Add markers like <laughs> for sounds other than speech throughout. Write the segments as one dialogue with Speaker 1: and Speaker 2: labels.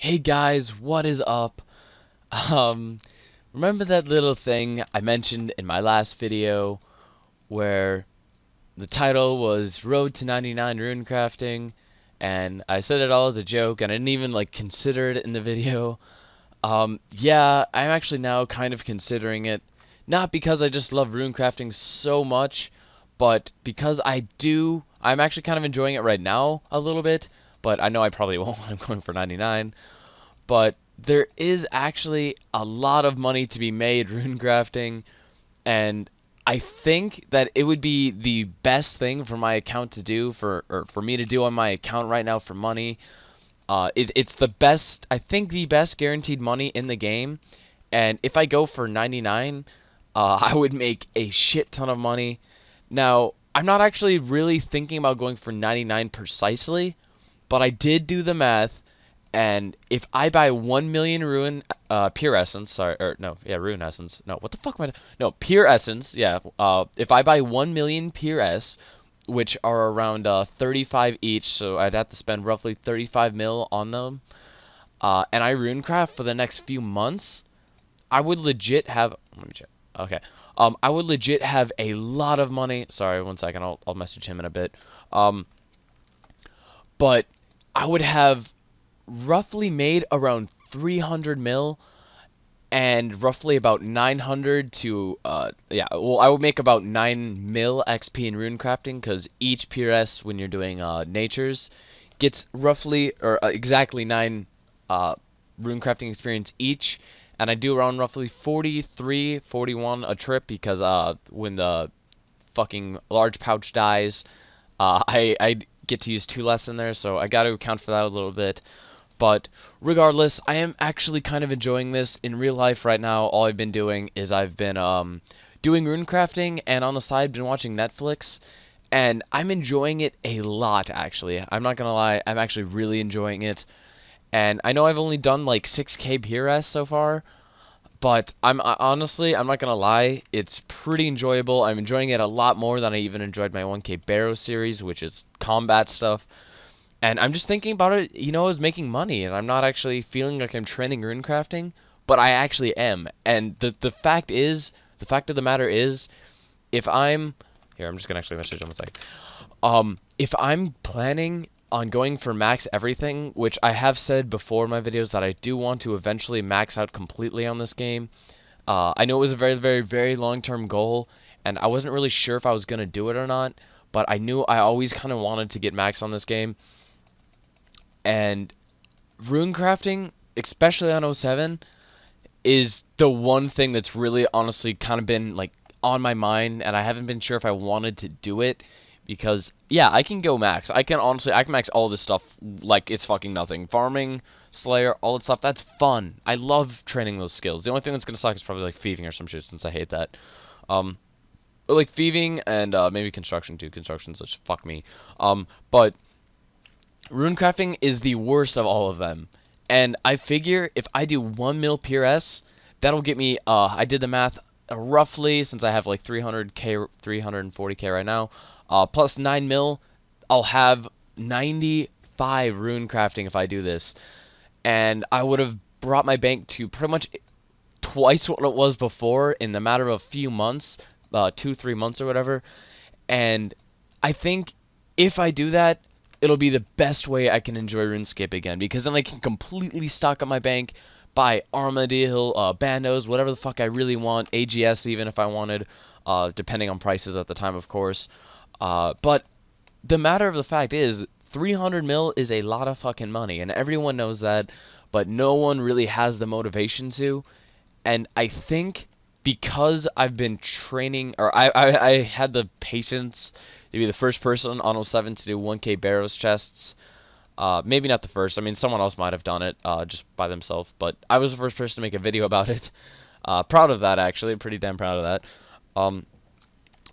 Speaker 1: Hey guys, what is up? Um, remember that little thing I mentioned in my last video where the title was Road to 99 Rune Crafting and I said it all as a joke and I didn't even like consider it in the video. Um, yeah, I'm actually now kind of considering it not because I just love rune crafting so much, but because I do, I'm actually kind of enjoying it right now a little bit, but I know I probably <laughs> won't when I'm going for 99. But there is actually a lot of money to be made <laughs> rune crafting, and I think that it would be the best thing for my account to do for or for me to do on my account right now for money. Uh, it, it's the best, I think the best guaranteed money in the game, and if I go for 99, uh, <laughs> I would make a shit ton of money. Now, I'm not actually really thinking about going for 99 precisely, but I did do the math, and if I buy 1 million Rune, uh, Pure Essence, sorry, or no, yeah, Rune Essence, no, what the fuck am I, no, Pure Essence, yeah, uh, if I buy 1 million Pure S, which are around uh, 35 each, so I'd have to spend roughly 35 mil on them, uh, and I runecraft for the next few months, I would legit have, let me check, Okay. Um, I would legit have a lot of money. Sorry, one second. I'll, I'll message him in a bit. Um, but I would have roughly made around 300 mil and roughly about 900 to, uh, yeah, well, I would make about 9 mil XP in rune crafting because each PRS, when you're doing uh, natures, gets roughly, or uh, exactly 9 uh, rune crafting experience each. And I do around roughly 43, 41 a trip because uh, when the fucking large pouch dies, uh, <laughs> I, I get to use two less in there, so I got to account for that a little bit. But regardless, I am actually kind of enjoying this. In real life right now, all I've been doing is I've been um, doing rune crafting and on the side been watching Netflix. And I'm enjoying it a lot, actually. I'm not going to lie, I'm actually really enjoying it. And I know I've only done like 6k PRS so far, but I'm honestly, I'm not gonna lie, it's pretty enjoyable. I'm enjoying it a lot more than I even enjoyed my 1k Barrow series, which is combat stuff. And I'm just thinking about it, you know, as making money, and I'm not actually feeling like I'm training rune crafting, but I actually am. And the the fact is, the fact of the matter is, if I'm here, I'm just gonna actually message him a second. Um, if I'm planning on going for max everything, which I have said before in my videos that I do want to eventually max out completely on this game. Uh, I know it was a very, very, very long-term goal, and I wasn't really sure if I was going to do it or not, but I knew I always kind of wanted to get max on this game. And rune crafting, especially on 07, is the one thing that's really honestly kind of been like on my mind, and I haven't been sure if I wanted to do it because yeah, I can go max. I can honestly, I can max all this stuff like it's fucking nothing. Farming, Slayer, all that stuff, that's fun. I love training those skills. The only thing that's gonna suck is probably like thieving or some shit, since I hate that. Um, but like thieving and uh, maybe construction too. Construction such fuck me. Um, but rune crafting is the worst of all of them. And I figure if I do one mil PRS, that'll get me. Uh, I did the math uh, roughly since I have like 300k, 340k right now uh, plus 9 mil, I'll have 95 rune crafting if I do this. And I would have brought my bank to pretty much twice what it was before in the matter of a few months, uh, two, three months or whatever. And I think if I do that, it'll be the best way I can enjoy RuneScape again. Because then I can completely stock up my bank, buy Armadyl, uh, Bandos, whatever the fuck I really want, AGS even if I wanted, uh, depending on prices at the time, of course. Uh, but the matter of the fact is, 300 mil is a lot of fucking money, and everyone knows that, but no one really has the motivation to. And I think because I've been training, or I, I, I had the patience to be the first person on 07 to do 1k Barrows chests. Uh, maybe not the first. I mean, someone else might have done it uh, just by themselves, but I was the first person to make a video about it. <laughs> Uh, proud of that, actually. Pretty damn proud of that. Um,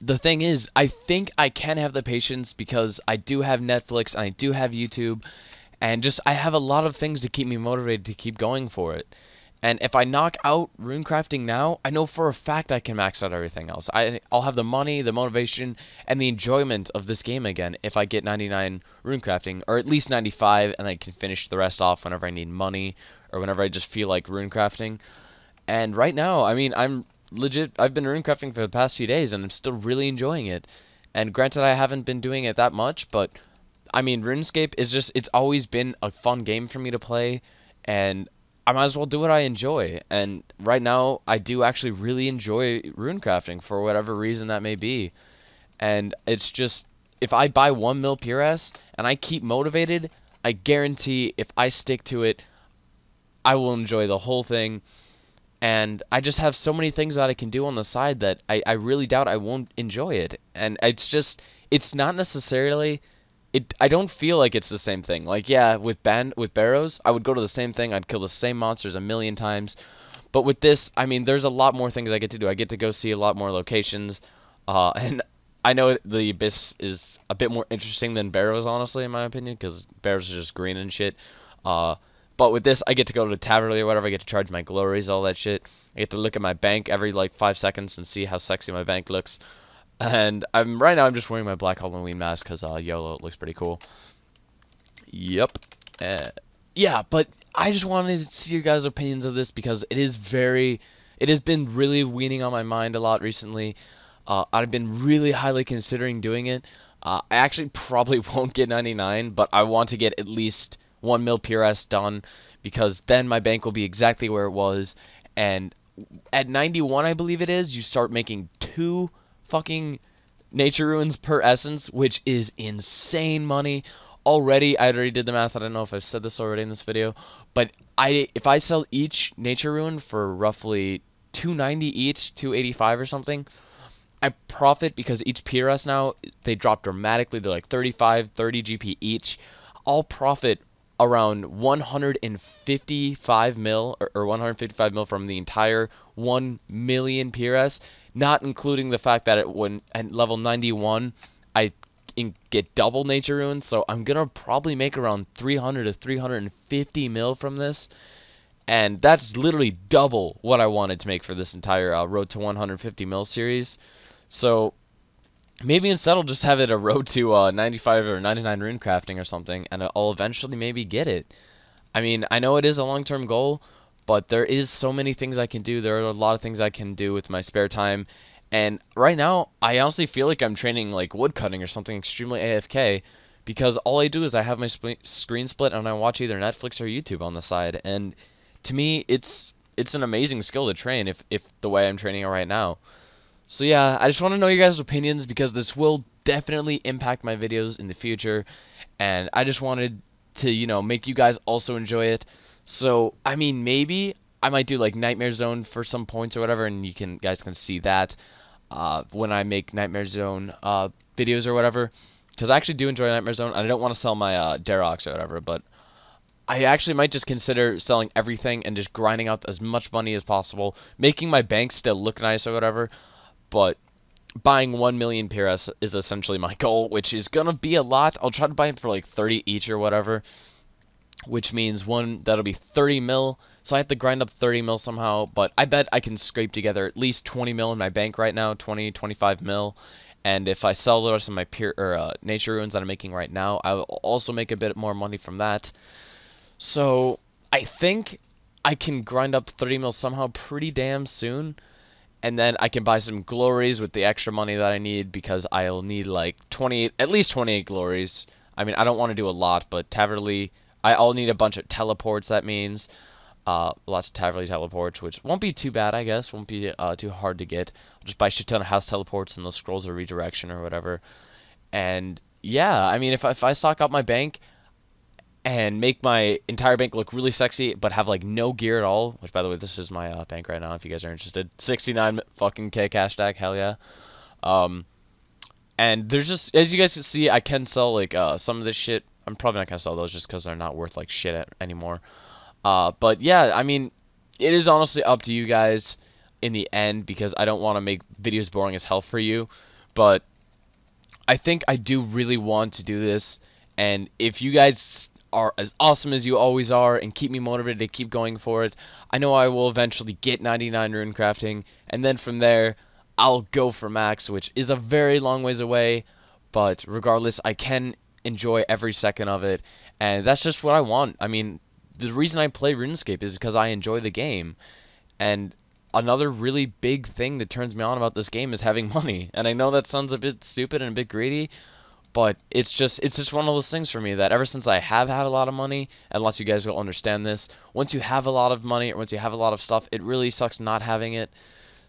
Speaker 1: the thing is, I think I can have the patience because I do have Netflix and I do have YouTube, and just I have a lot of things to keep me motivated to keep going for it. And if I knock out runecrafting now, I know for a fact I can max out everything else. I, I'll have the money, the motivation, and the enjoyment of this game again if I get 99 runecrafting, or at least 95, and I can finish the rest off whenever I need money, or whenever I just feel like runecrafting. And right now, I mean, I'm legit, I've been runecrafting for the past few days, and I'm still really enjoying it. And granted, I haven't been doing it that much, but I mean, RuneScape is just, it's always been a fun game for me to play, and I might as well do what I enjoy. And right now, I do actually really enjoy runecrafting for whatever reason that may be. And it's just, if I buy one mil PRS and I keep motivated, I guarantee if I stick to it, I will enjoy the whole thing. And I just have so many things that I can do on the side that I, I really doubt I won't enjoy it. And it's just, it's not necessarily it I don't feel like it's the same thing. Like yeah, with band with Barrows, I would go to the same thing. I'd kill the same monsters a million times. But with this, I mean, there's a lot more things I get to do. I get to go see a lot more locations, uh, <laughs> and I know the Abyss is a bit more interesting than Barrows, honestly, in my opinion, because Barrows is just green and shit. Uh, but with this, I get to go to Taverley or whatever. I get to charge my glories, all that shit. I get to look at my bank every like five seconds and see how sexy my bank looks. And I'm right now I'm just wearing my black Halloween mask because uh, YOLO looks pretty cool. Yep. Uh, yeah, but I just wanted to see your guys' opinions of this because it is very, it has been really weaning on my mind a lot recently. Uh, I've been really highly considering doing it. Uh, I actually <laughs> probably won't get 99, but I want to get at least 1 mil PRS done because then my bank will be exactly where it was. And at 91, I believe it is, you start making two fucking nature runes per essence, which is insane money. Already, I already did the math. I don't know if I've said this already in this video, but I if I sell each nature rune for roughly 290 each, 285 or something, I profit because each PRS now they drop dramatically. They're like 35, 30 GP each. I'll profit around 155 mil or, or 155 mil from the entire 1 million PRS not including the fact that it when at level 91 I get double nature runes, so I'm gonna probably make around 300 to 350 mil from this, and that's literally double what I wanted to make for this entire uh, Road to 150 mil series. So maybe instead I'll just have it a Road to uh, 95 or 99 rune crafting or something, and I'll eventually maybe get it. I mean, I know it is a long-term goal, but there is so many things I can do. There are a lot of things I can do with my spare time. And right now, I honestly feel like I'm training like woodcutting or something extremely AFK because all I do is I have my sp screen split and I watch either Netflix or YouTube on the side. And to me, it's it's an amazing skill to train if if the way I'm training it right now. So yeah, I just want to know your guys' opinions because this will definitely impact my videos in the future and I just wanted to, you know, make you guys also enjoy it. So, I mean, maybe I might do like Nightmare Zone for some points or whatever, and you can guys can see that uh, when I make Nightmare Zone uh, videos or whatever. Because I actually do enjoy Nightmare Zone. I don't want to sell my uh, Dharok's or whatever, but I actually might just consider selling everything and just grinding out as much money as possible, making my bank still look nice or whatever. But buying 1 million PRS is essentially my goal, which is going to be a lot. I'll try to buy them for like 30 each or whatever which means one that'll be 30 mil. So I have to grind up 30 mil somehow, but I bet I can scrape together at least 20 mil in my bank right now, 20, 25 mil. And if I sell the rest of my pure or uh, nature runes that I'm making right now, I will also make a bit more money from that. So I think I can grind up 30 mil somehow pretty damn soon. And then I can buy some glories with the extra money that I need because I'll need like 28, at least 28 glories. I mean, I don't want to do a lot, but Taverley I'll need a bunch of teleports, that means. Uh, lots of Taverley teleports, which won't be too bad, I guess. Won't be uh, too hard to get. I'll just buy a shit ton of house teleports and those scrolls of redirection or whatever. And yeah, I mean, if, if I stock up my bank and make my entire bank look really sexy, but have like no gear at all, which by the way, this is my uh, bank right now if you guys are interested. 69 fucking K cash stack, hell yeah. Um, and there's just, as you guys can see, I can sell like uh, some of this shit I'm probably not gonna sell those just because they're not worth like shit anymore. Uh, but yeah, I mean, it is honestly up to you guys in the end because I don't want to make videos boring as hell for you. But I think I do really want to do this, and if you guys are as awesome as you always are and keep me motivated to keep going for it. I know I will eventually get 99 rune crafting, and then from there, I'll go for max, which is a very long ways away, but regardless, I can enjoy every second of it, and that's just what I want. I mean, the reason I play RuneScape is because I enjoy the game, and another really big thing that turns me on about this game is having <laughs> money. And I know that sounds a bit stupid and a bit greedy, but it's just it's just one of those things for me that ever since I have had a lot of money, and lots of you guys will understand this, once you have a lot of money or once you have a lot of stuff, it really sucks not having it.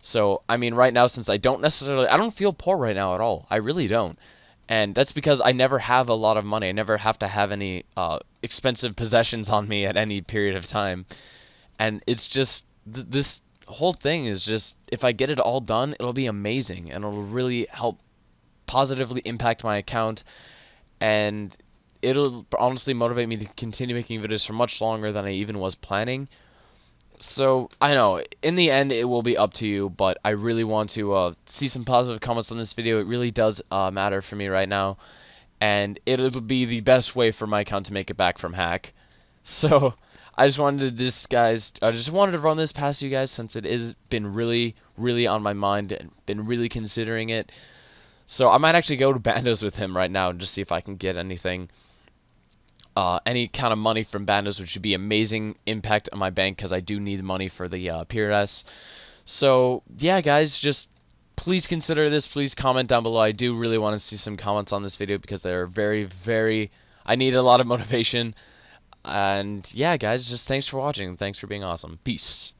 Speaker 1: So, I mean, right now since I don't necessarily I don't feel poor right now at all. I really don't. And that's because I never have a lot of money. I never have to have any uh, expensive possessions on me at any period of time. And it's just th this whole thing is just if I get it all done, it'll be amazing and it'll really help positively impact my account and it'll honestly motivate me to continue making videos for much longer than I even was planning. So, I know, in the end, it will be up to you, but I really want to uh, see some positive comments on this video. It really does uh, matter for me right now, and it'll be the best way for my account to make it back from hack. <laughs> So, I just wanted this guys I just wanted to run this past you guys since it has been really really on my mind and been really considering it. So I might actually go to Bandos with him right now and just see if I can get anything uh, any kind of money from Bandos, which would be amazing impact on my bank because I do need money for the uh, PRS. So yeah, guys, just please consider this. Please comment down below. I do really want to see some comments on this video because they're very, very. I need a lot of <laughs> motivation. And yeah, guys, just thanks for watching. Thanks for being awesome. Peace.